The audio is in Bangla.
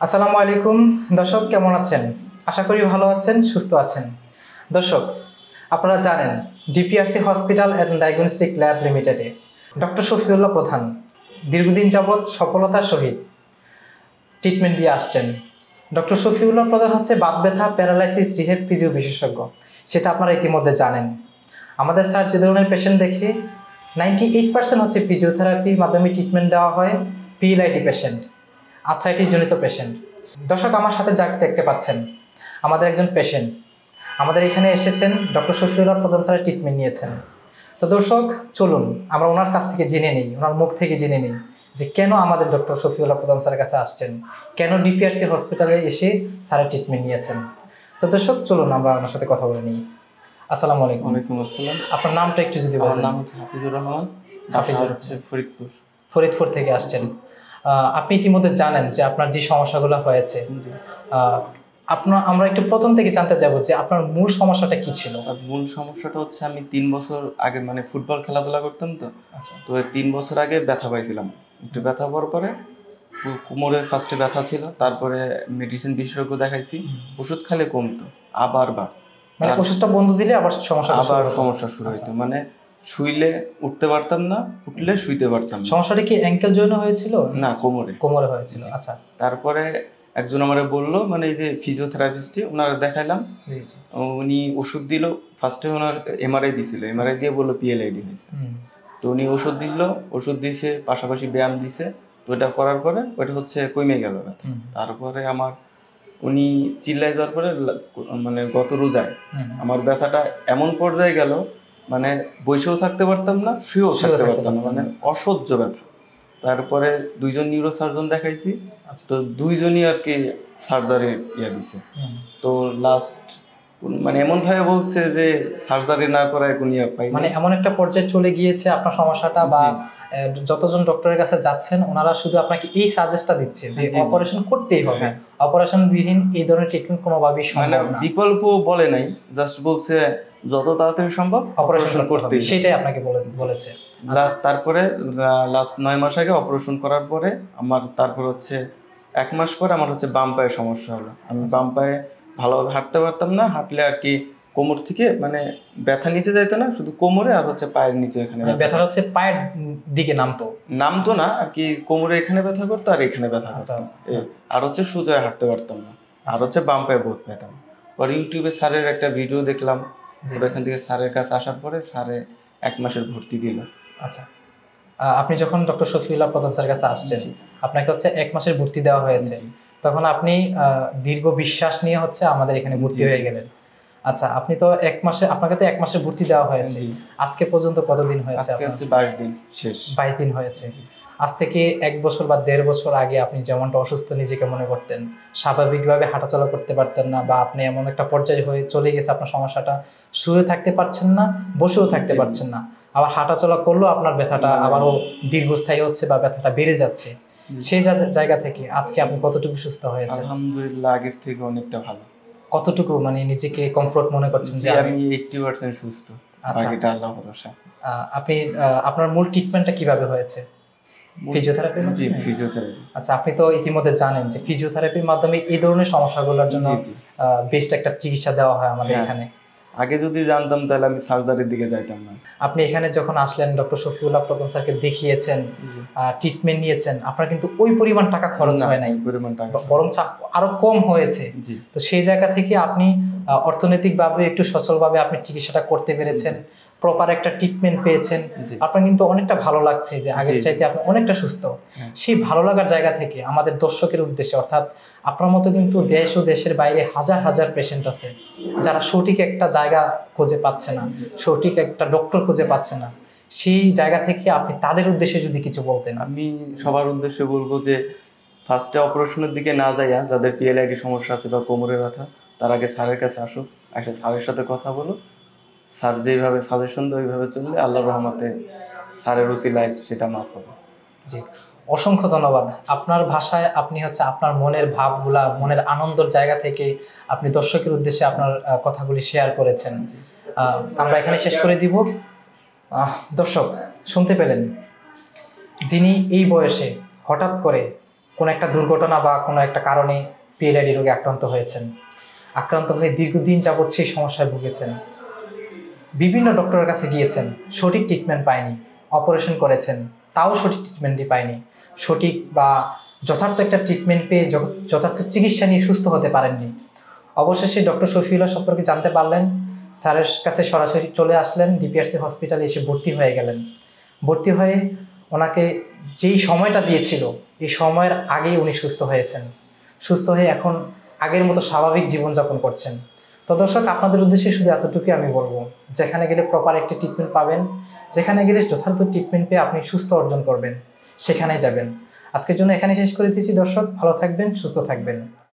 আসসালামু আলাইকুম। দর্শক, কেমন আছেন? আশা করি ভালো আছেন, সুস্থ আছেন। দর্শক, আপনারা জানেন, DPRC hospital and diagnostic lab লিমিটেডে ডক্টর শফিউল্লাহ প্রধান দীর্ঘদিন যাবৎ সফলতার সহিত ট্রিটমেন্ট দিয়ে আসছেন। ডক্টর শফিউল্লাহ প্রধান হচ্ছে বাত ব্যথা, প্যারালাইসিস, রিহেব ফিজিও বিশেষজ্ঞ। সেটা আপনারা ইতিমধ্যে জানেন। আমাদের স্যার যে ধরনের পেশেন্ট দেখে নাইনটি এইট পার্সেন্ট হচ্ছে ফিজিওথেরাপির মাধ্যমে ট্রিটমেন্ট দেওয়া হয় পিএলআইডি পেশেন্ট আর্থ্রাইটিস জনিত পেশেন্ট দর্শক আমার সাথে যাকে দেখতে পাচ্ছেন। আমাদের একজন পেশেন্ট আমাদের এখানে এসেছেন ডক্টর শফিউল্লাহ প্রধান স্যারের ট্রিটমেন্ট নিয়েছেন। তো দর্শক চলুন আমরা ওনার কাছ থেকে জেনে নিই ওনার মুখ থেকে জেনে নিই যে কেন আমাদের ডক্টর শফিউল্লাহ প্রধান স্যারের কাছে আসছেন। কেন ডিপিআরসি হসপিটালে এসে স্যারের ট্রিটমেন্ট নিয়েছেন। তো দর্শক চলুন আমরা ওনার সাথে কথা বলে নিই। আসসালামু আলাইকুম। ওয়ালাইকুম আসসালাম। আপনার নামটা একটু যদি বলেন। নাম হচ্ছে হাফিজুর রহমান হাফিজুর হচ্ছে ফরিদপুর। ফরিদপুর থেকে আসছেন। আপনি ইতিমধ্যে জানেন যে আপনার যে সমস্যাগুলো হয়েছে আপনার আমরা একটু প্রথম থেকে জানতে চাইব যে আপনার মূল সমস্যাটা কি ছিল? মূল সমস্যাটা হচ্ছে আমি তিন বছর আগে মানে ফুটবল খেলাধুলা করতাম তো। আচ্ছা। তো তিন বছর আগে ব্যথা পাইছিলাম। একটু ব্যথা পাওয়ার পরে কোমরে ফার্স্টে ব্যথা ছিল তারপরে মেডিসিন বিশেষজ্ঞ দেখাইছি ওষুধ খেলে কমতো আবার বার। মানে ওষুধটা বন্ধ দিলে আবার সমস্যা আবার সমস্যা শুরু আচ্ছা। হইতো। মানে শুইলে উঠতে পারতাম না উঠলে শুইতে পারতাম না। সমস্যাটা কি অ্যাঙ্কেল জয়েন্ট হয়েছিল? না কোমরে। কোমরে হয়েছিল আচ্ছা। তারপরে একজন আমারে বলল মানে এই যে ফিজিওথেরাপিস্টে ওনারা দেখাইলাম। জি জি। উনি ওষুধ দিল ফার্স্টে ওনার এমআরআই দিছিল এমআরআই দিয়ে বলল পিএলআইডি হয়েছে। হুম, তো উনি ওষুধ দিছিল ওষুধ দিয়েছে পাশাপাশি ব্যায়াম দিছে। তো ওটা করার পরে ওটা হচ্ছে কমে গেল ব্যথা। হুম, তারপরে আমার উনি চিল্লাই যাওয়ার পরে লা- মানে গত রোজায় হুম। আমার ব্যথাটা এমন পর্যায়ে গেল মানে বসেও থাকতে পারতাম না শুয়েও থাকতে পারতাম না। মানে অসহ্য ব্যথা। তারপরে দুইজন নিউরো সার্জন দেখাইছি আচ্ছা। তো দুইজনই আর কি সার্জারি ইয়ে দিছে। তো লাস্ট মানে এমন ভাবে বলছে যে সার্জারি না করায় কোন ইয়া পাই মানে এমন একটা পর্যায়ে চলে গিয়েছে আপনার সমস্যাটা বা যতজন ডক্টরের কাছে যাচ্ছেন ওনারা শুধু আপনাকে এই সাজেস্টটা দিচ্ছে যে। অপারেশন করতেই হবে। হ্যাঁ। অপারেশন বিহীন এই ধরনের ট্রিটমেন্ট কোনোভাবেই মানে সম্ভব না। বিকল্প বলে নাই জাস্ট বলছে যত তাড়াতাড়ি সম্ভব অপারেশন করতে সেটাই আপনাকে বলে বলেছে। আচ্ছা। তারপরে লাস্ট নয় মাস আগে অপারেশন করার পরে আমার তারপর হচ্ছে এক মাস পরে আমার হচ্ছে বাম পায়ে সমস্যা হলো। আমি আচ্ছা। বাম পায়ে ভালোভাবে হাঁটতে পারতাম না হাঁটলে আর কি কোমর থেকে মানে ব্যথা নিচে যাইতো না শুধু কোমরে আর হচ্ছে পায়ের নিচে এখানে মানে ব্যথা হচ্ছে পায়ের দিকে নামতো? নামতো না আর কি কোমরে এখানে ব্যথা করতো আর এখানে ব্যথা আচ্ছা, আর হচ্ছে সোজা হাঁটতে পারতাম না। আর। হচ্ছে বাম পায়ে বহুত ব্যথা। পরে ইউটিউবে স্যারের একটা ভিডিও দেখলাম এখান থেকে স্যারের কাছে আসার পরে স্যারে এক মাসের ভর্তি দিল। আচ্ছা। আপনি যখন ডক্টর শফিউল্লাহ প্রধান স্যারের কাছে আসছেন আপনাকে হচ্ছে এক মাসের ভর্তি দেওয়া হয়েছে। তখন আপনি দীর্ঘ বিশ্বাস নিয়ে হচ্ছে আমাদের এখানে ভর্তি হয়ে গেলেন। আচ্ছা আপনি তো এক মাসে আপনাকে তো এক মাসে ভর্তি দেওয়া হয়েছে। আজকে পর্যন্ত কতদিন হয়েছে আজকে হচ্ছে বাইশ দিন শেষ। বাইশ দিন হয়েছে। আজ থেকে এক বছর বা দেড় বছর আগে আপনি যেমনটা অসুস্থ নিজেকে মনে করতেন স্বাভাবিকভাবে হাঁটাচলা করতে পারতেন না বা আপনি এমন একটা পর্যায়ে হয়ে চলে গেছে আপনার সমস্যাটা শুয়ে থাকতে পারছেন না বসেও থাকতে পারছেন না। আবার হাঁটাচলা করলেও আপনার ব্যথাটা। আবারও দীর্ঘস্থায়ী হচ্ছে বা ব্যথাটা বেড়ে যাচ্ছে। সেই জায়গা থেকে আজকে আপনি কতটুকু সুস্থ হয়েছে আলহামদুলিল্লাহ আগের থেকে অনেকটা ভালো। কতটুকু মানে নিজেকে কমফোর্ট মনে করছেন যে আমি আমি এইটটি পার্সেন্ট সুস্থ। আচ্ছা। বাকিটা আল্লাহ ভরসা। আপনি আপনার মূল ট্রিটমেন্টটা কীভাবে হয়েছে? ফিজিওথেরাপির জি ফিজিওথেরাপি আচ্ছা আপনি তো ইতিমধ্যে জানেন যে ফিজিওথেরাপির মাধ্যমে এই ধরনের সমস্যাগুলোর জন্য বেস্ট একটা চিকিৎসা দেওয়া হয় আমাদের হ্যাঁ। এখানে। আগে যদি জানতাম তাহলে আমি সার্জারির দিকে যাইতাম না। আপনি এখানে যখন আসলেন ডক্টর শফিউল্লাহ প্রধান স্যারকে দেখিয়েছেন ট্রিটমেন্ট নিয়েছেন আপনার কিন্তু ওই পরিমাণ টাকা খরচ হয় নাই। পরিমাণ টাকা বরং আরও কম হয়েছে। তো সেই জায়গা থেকে আপনি অর্থনৈতিকভাবে একটু সচলভাবে আপনি চিকিৎসাটা করতে পেরেছেন প্রপার একটা ট্রিটমেন্ট পেয়েছেন। আপনার কিন্তু অনেকটা ভালো লাগছে যে আগের। চাইতে আপনি অনেকটা সুস্থ। হ্যাঁ। সেই ভালো লাগার জায়গা থেকে আমাদের দর্শকের উদ্দেশ্যে অর্থাৎ আপনার মতো কিন্তু দেশ ও দেশের বাইরে হাজার হাজার পেশেন্ট আছে যারা সঠিক একটা জায়গা খুঁজে পাচ্ছে না সঠিক একটা ডক্টর খুঁজে পাচ্ছে না। সেই জায়গা থেকে আপনি তাদের উদ্দেশ্যে যদি কিছু বলতেন। আমি সবার উদ্দেশ্যে বলব যে ফার্স্টে অপারেশনের দিকে না যাইয়া যাদের পিএলআইডি সমস্যা আছে বা কোমরের ব্যথা তার আগে স্যারের কাছে আসুক এসে স্যারের সাথে কথা বলো স্যার যেইভাবে সাজেশন দেয় ওইভাবে চললে আল্লাহর রহমতে স্যারের উচিলায় সেটা মাফ হবে। জি। অসংখ্য ধন্যবাদ। আপনার ভাষায় আপনি হচ্ছে আপনার মনের ভাবগুলা মনের আনন্দর জায়গা থেকে আপনি দর্শকের উদ্দেশ্যে আপনার কথাগুলি শেয়ার করেছেন। আমরা এখানে শেষ করে দিব। দর্শক শুনতে পেলেন? যিনি এই বয়সে হঠাৎ করে কোনো একটা দুর্ঘটনা বা কোনো একটা কারণে পিএলআইডি রোগে আক্রান্ত হয়েছেন। আক্রান্ত হয়ে দীর্ঘদিন যাবৎ সেই সমস্যায় ভুগেছেন। বিভিন্ন ডক্টরের কাছে গিয়েছেন, সঠিক ট্রিটমেন্ট পায়নি অপারেশন করেছেন, তাও সঠিক ট্রিটমেন্টই পায়নি। সঠিক বা যথার্থ একটা ট্রিটমেন্ট পেয়ে যথার্থ চিকিৎসা নিয়ে সুস্থ হতে পারেননি। অবশেষে ডক্টর শফিউল্লাহ সম্পর্কে জানতে পারলেন, স্যারের কাছে সরাসরি চলে আসলেন ডিপিআরসি হসপিটালে এসে ভর্তি হয়ে গেলেন। ভর্তি হয়ে ওনাকে যেই সময়টা দিয়েছিল, এই সময়ের আগেই উনি সুস্থ হয়েছেন। সুস্থ হয়ে এখন আগের মতো স্বাভাবিক জীবনযাপন করছেন। তো দর্শক, আপনাদের উদ্দেশ্যে শুধু এতটুকুই আমি বলব। যেখানে গেলে প্রপার একটি ট্রিটমেন্ট পাবেন, যেখানে গেলে যথার্থ ট্রিটমেন্ট পেয়ে আপনি সুস্থ অর্জন করবেন, সেখানেই যাবেন। আজকের জন্য এখানে শেষ করে দিয়েছি দর্শক, ভালো থাকবেন, সুস্থ থাকবেন।